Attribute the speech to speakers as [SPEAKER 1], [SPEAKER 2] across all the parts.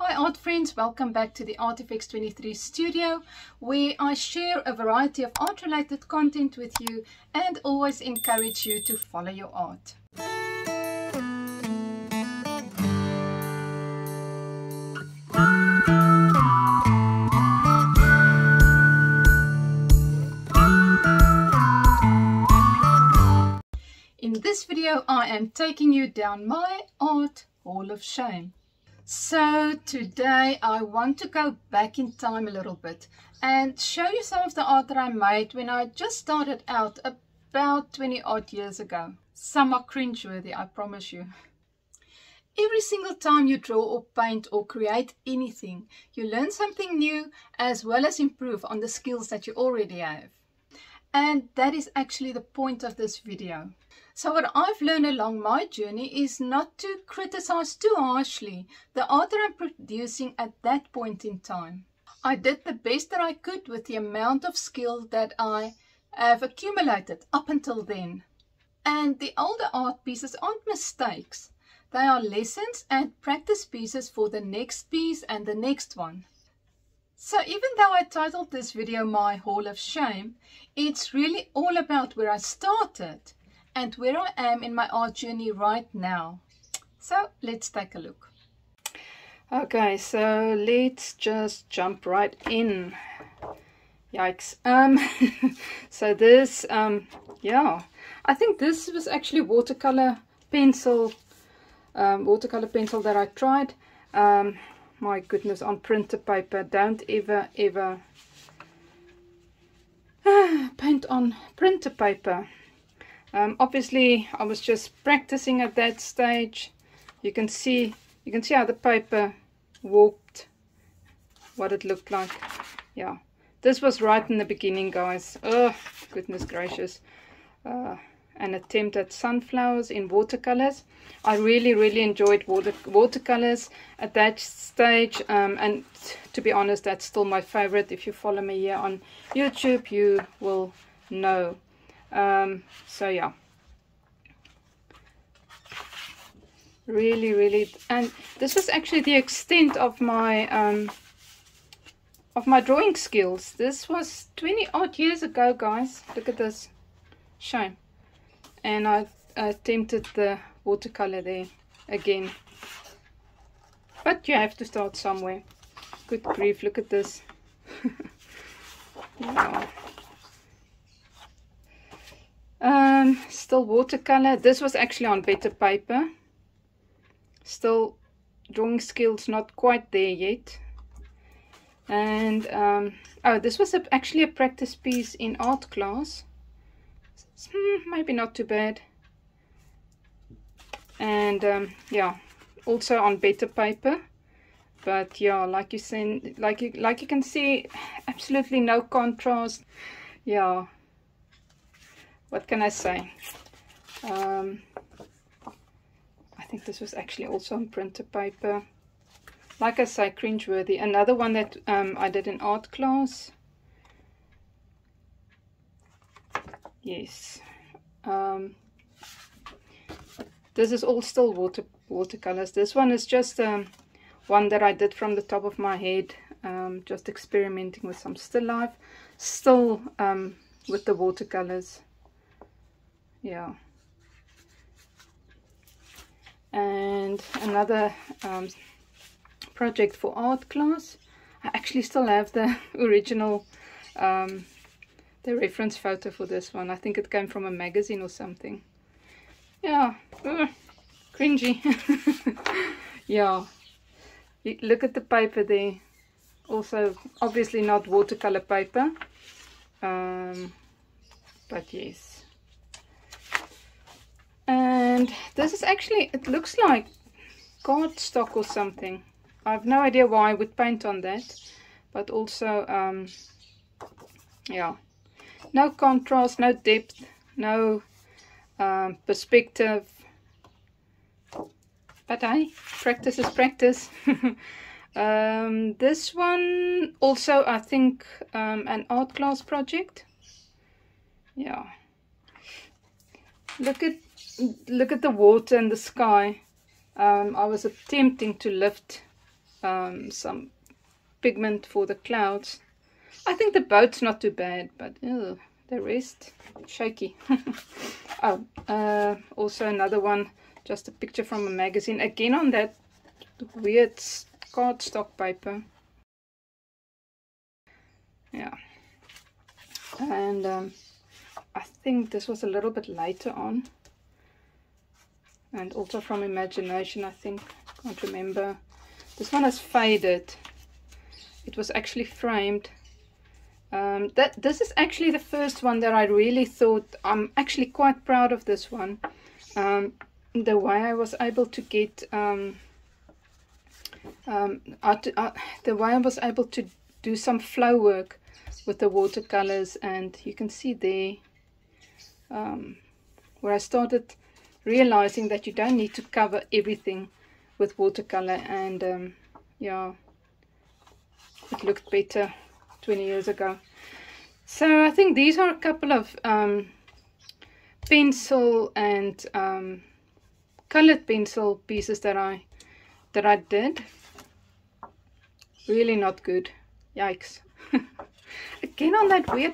[SPEAKER 1] Hi art friends, welcome back to the Artefects 23 studio where I share a variety of art related content with you and always encourage you to follow your art. In this video I am taking you down my art hall of shame. So today I want to go back in time a little bit and show you some of the art that I made when I just started out about 20 odd years ago. Some are cringeworthy, I promise you. Every single time you draw or paint or create anything, you learn something new as well as improve on the skills that you already have. And that is actually the point of this video. So what I've learned along my journey is not to criticize too harshly the art I'm producing at that point in time. I did the best that I could with the amount of skill that I have accumulated up until then. And the older art pieces aren't mistakes. They are lessons and practice pieces for the next piece and the next one. So even though I titled this video My Hall of Shame, it's really all about where I started and where I am in my art journey right now. So let's take a look. Okay, so let's just jump right in. Yikes. Um, so this, um, yeah, I think this was actually watercolor pencil, um, watercolor pencil that I tried. Um, my goodness, on printer paper. Don't ever, ever paint on printer paper. Um, obviously, I was just practicing at that stage. You can see, you can see how the paper warped, what it looked like. Yeah, this was right in the beginning, guys. Oh, goodness gracious. Uh, an attempt at sunflowers in watercolors. I really, really enjoyed water watercolors at that stage. Um, and to be honest, that's still my favorite. If you follow me here on YouTube, you will know um, so yeah really really and this was actually the extent of my um, of my drawing skills this was 20 odd years ago guys look at this shame and I I attempted the watercolor there again but you have to start somewhere good grief look at this yeah. Um, still watercolor. This was actually on better paper. Still drawing skills not quite there yet. And, um, oh, this was a, actually a practice piece in art class. Hmm, maybe not too bad. And, um, yeah, also on better paper. But, yeah, like you, see, like, you, like you can see, absolutely no contrast. Yeah, what can I say? Um, I think this was actually also on printer paper. Like I say, cringeworthy. Another one that um, I did in art class. Yes. Um, this is all still water watercolors. This one is just um, one that I did from the top of my head. Um, just experimenting with some still life. Still um, with the watercolors yeah and another um, project for art class I actually still have the original um, the reference photo for this one. I think it came from a magazine or something. Yeah. Ugh, cringy. Yeah. Look at the paper there. Also obviously not watercolor paper. Um, but yes. And this is actually it looks like cardstock or something. I have no idea why I would paint on that but also um, yeah no contrast no depth no um, perspective but I practice is practice um, this one also I think um, an art class project yeah look at look at the water and the sky. Um, I was attempting to lift um, some pigment for the clouds. I think the boat's not too bad, but ew, the rest, shaky. oh, uh, also another one, just a picture from a magazine. Again on that weird cardstock paper. Yeah. And um, I think this was a little bit later on. And also from imagination, I think. Can't remember. This one has faded. It was actually framed. Um, that This is actually the first one that I really thought, I'm actually quite proud of this one. Um, the way I was able to get, um, um, uh, the way I was able to do some flow work with the watercolors and you can see there um, where I started realizing that you don't need to cover everything with watercolor and um, yeah it looked better 20 years ago. So I think these are a couple of um, pencil and um, colored pencil pieces that I that I did. Really not good. Yikes. Again on that weird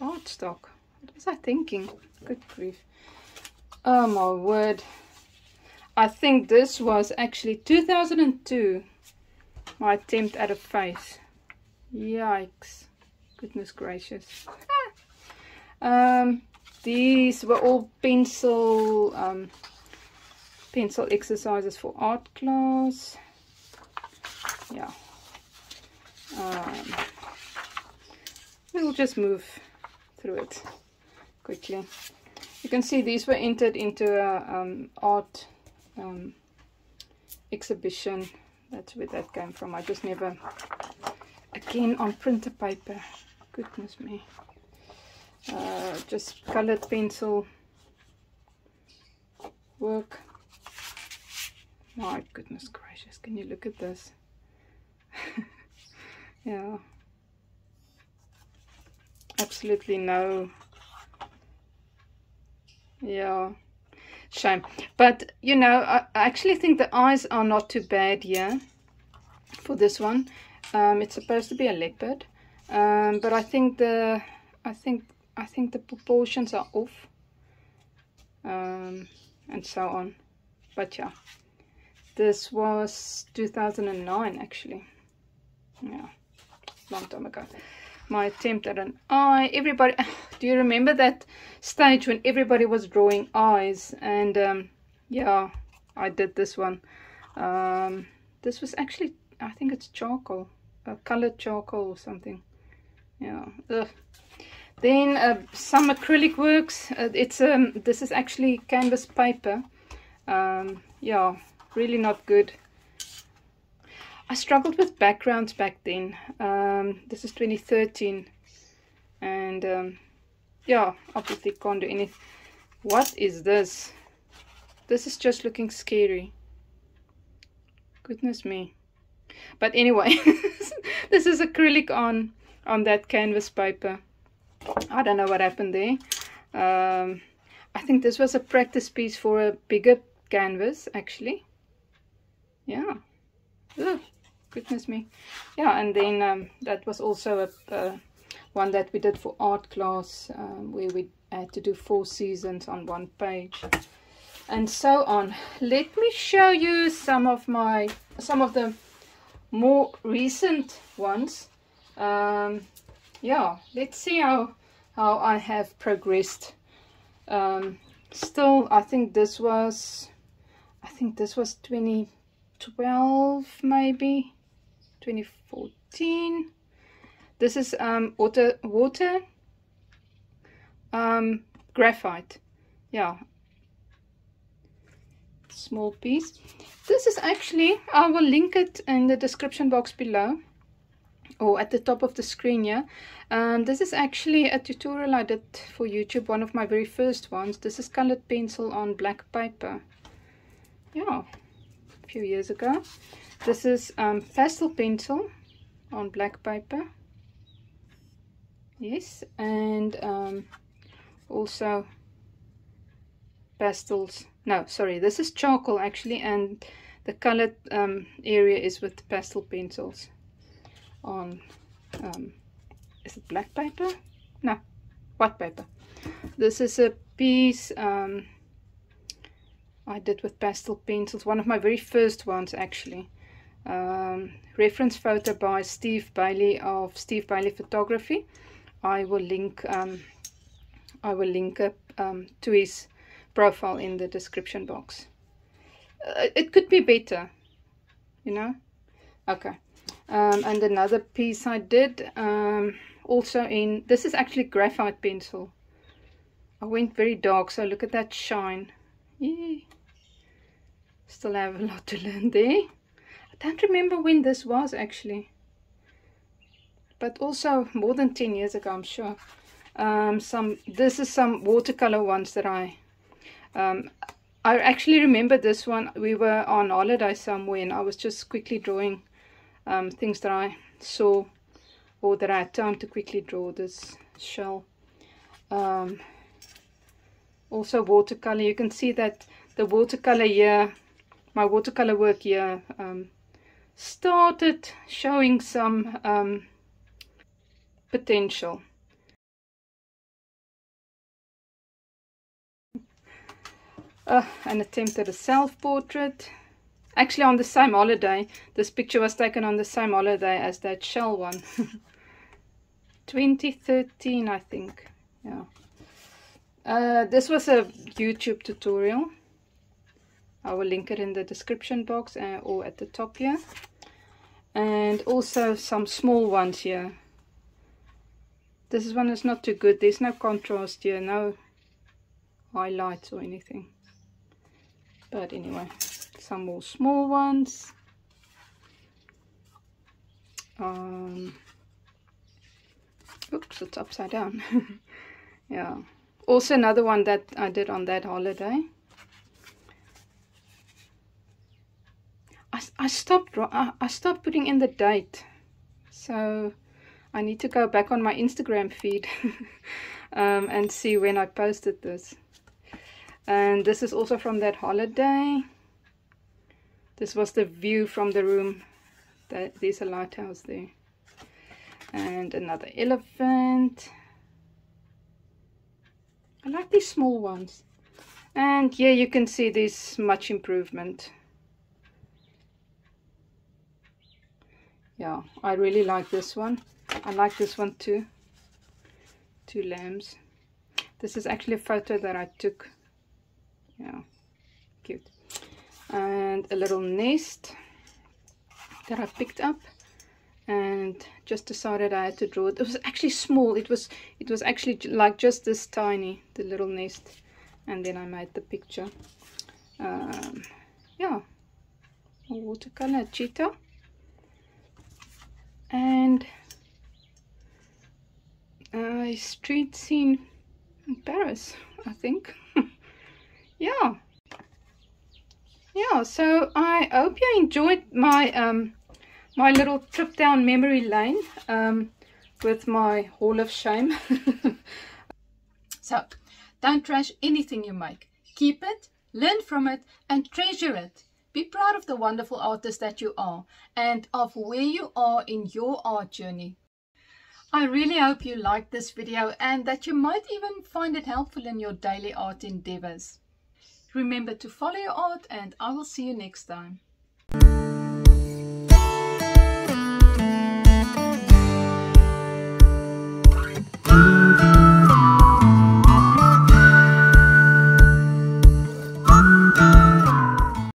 [SPEAKER 1] cardstock. What was I thinking? Good grief. Oh my word. I think this was actually 2002 my attempt at a face yikes. Goodness gracious. Um, these were all pencil um, pencil exercises for art class. Yeah. Um, we'll just move through it quickly. You can see these were entered into a um, art um, exhibition. That's where that came from. I just never again on printer paper. Goodness me. Uh, just colored pencil. Work. My goodness gracious can you look at this? Yeah. Absolutely no. Yeah. Shame. But you know I, I actually think the eyes are not too bad here for this one um, it's supposed to be a leopard. Um, but I think the I think I think the proportions are off. Um, and so on. But yeah. This was 2009 actually. Yeah. Long time ago. My attempt at an eye. Everybody do you remember that stage when everybody was drawing eyes? And um, yeah I did this one. Um, this was actually I think it's charcoal a colored charcoal or something yeah Ugh. then uh, some acrylic works uh, it's um this is actually canvas paper um, yeah really not good I struggled with backgrounds back then. Um, this is 2013. And um, yeah, obviously can't do anything. What is this? This is just looking scary. Goodness me. But anyway, this is acrylic on, on that canvas paper. I don't know what happened there. Um, I think this was a practice piece for a bigger canvas, actually. Yeah. Ugh goodness me yeah and then um, that was also a, one that we did for art class um, where we had to do four seasons on one page and so on let me show you some of my some of the more recent ones. Um, yeah let's see how how I have progressed. Um, still I think this was I think this was 2012 maybe 2014 this is um, water water um, graphite. Yeah small piece this is actually I will link it in the description box below or at the top of the screen yeah um, this is actually a tutorial I did for YouTube one of my very first ones this is colored pencil on black paper yeah a few years ago this is um, pastel pencil on black paper. Yes, and um, also pastels. No, sorry, this is charcoal actually, and the colored um, area is with pastel pencils on um, is it black paper? No white paper. This is a piece um, I did with pastel pencils one of my very first ones actually. Um, reference photo by Steve Bailey of Steve Bailey Photography. I will link um, I will link up um, to his profile in the description box. Uh, it could be better you know? Okay. Um, and another piece I did um, also in this is actually graphite pencil. I went very dark so look at that shine. Yay. still have a lot to learn there. I don't remember when this was actually. But also more than 10 years ago I'm sure. Um, some this is some watercolor ones that I um, I actually remember this one. We were on holiday somewhere and I was just quickly drawing um, things that I saw or that I had time to quickly draw this shell. Um, also watercolor. You can see that the watercolor here, my watercolor work here, um, started showing some um, potential. Uh, an attempt at a self-portrait. Actually on the same holiday. This picture was taken on the same holiday as that shell one. 2013 I think. Yeah. Uh, this was a YouTube tutorial. I will link it in the description box uh, or at the top here. And also some small ones here. This one is not too good. There's no contrast here, no highlights or anything but anyway some more small ones. Um oops it's upside down. Yeah. Also another one that I did on that holiday. I, I stopped I, I stopped putting in the date. So I need to go back on my Instagram feed um, and see when I posted this and this is also from that holiday. This was the view from the room. That there's a lighthouse there. And another elephant. I like these small ones. And yeah you can see this much improvement. Yeah I really like this one. I like this one too. Two lambs. This is actually a photo that I took yeah cute and a little nest that I picked up and just decided I had to draw it. It was actually small. It was it was actually like just this tiny, the little nest, and then I made the picture. Um, yeah, a watercolor cheetah, and a street scene in Paris, I think. yeah. Yeah so i hope you enjoyed my um my little trip down memory lane um with my hall of shame. So don't trash anything you make. Keep it learn from it and treasure it. Be proud of the wonderful artist that you are and of where you are in your art journey. I really hope you liked this video and that you might even find it helpful in your daily art endeavors. Remember to follow your art and I will see you next time.